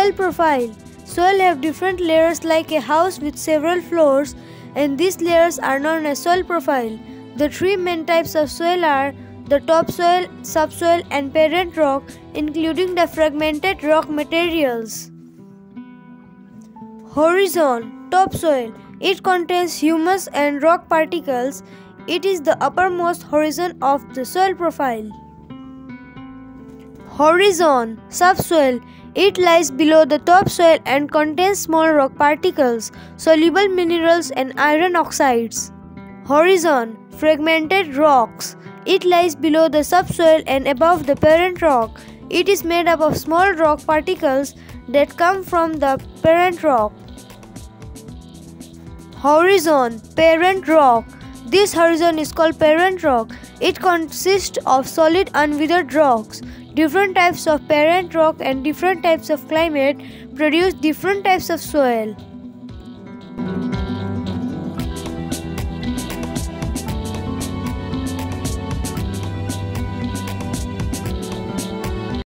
Soil profile Soil have different layers like a house with several floors and these layers are known as soil profile. The three main types of soil are the topsoil, subsoil and parent rock including the fragmented rock materials. Horizon Topsoil It contains humus and rock particles. It is the uppermost horizon of the soil profile. Horizon Subsoil It lies below the topsoil and contains small rock particles, soluble minerals and iron oxides. Horizon Fragmented rocks It lies below the subsoil and above the parent rock. It is made up of small rock particles that come from the parent rock. Horizon Parent rock This horizon is called parent rock. It consists of solid unweathered rocks. Different types of parent rock and different types of climate produce different types of soil.